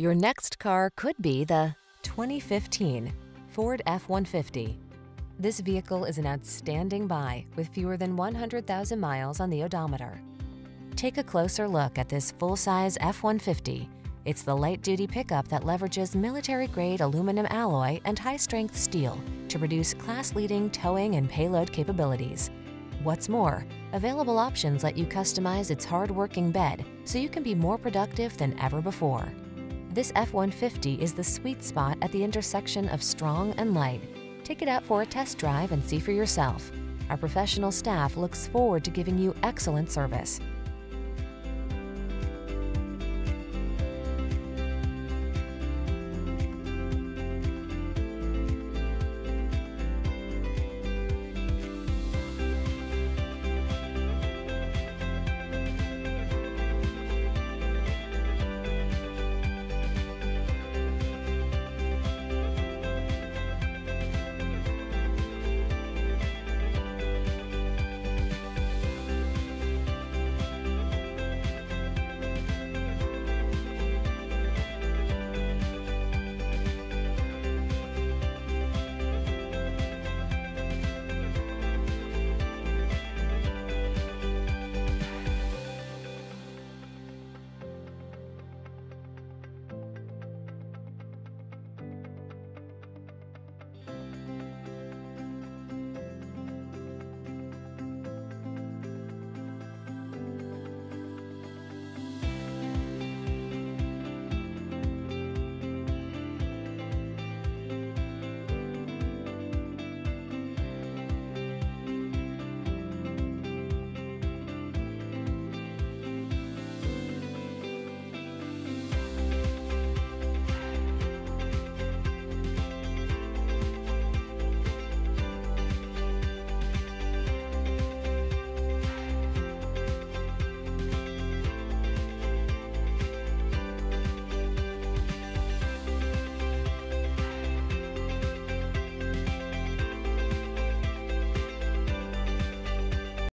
Your next car could be the 2015 Ford F-150. This vehicle is an outstanding buy with fewer than 100,000 miles on the odometer. Take a closer look at this full-size F-150. It's the light-duty pickup that leverages military-grade aluminum alloy and high-strength steel to produce class-leading towing and payload capabilities. What's more, available options let you customize its hard-working bed so you can be more productive than ever before. This F-150 is the sweet spot at the intersection of strong and light. Take it out for a test drive and see for yourself. Our professional staff looks forward to giving you excellent service.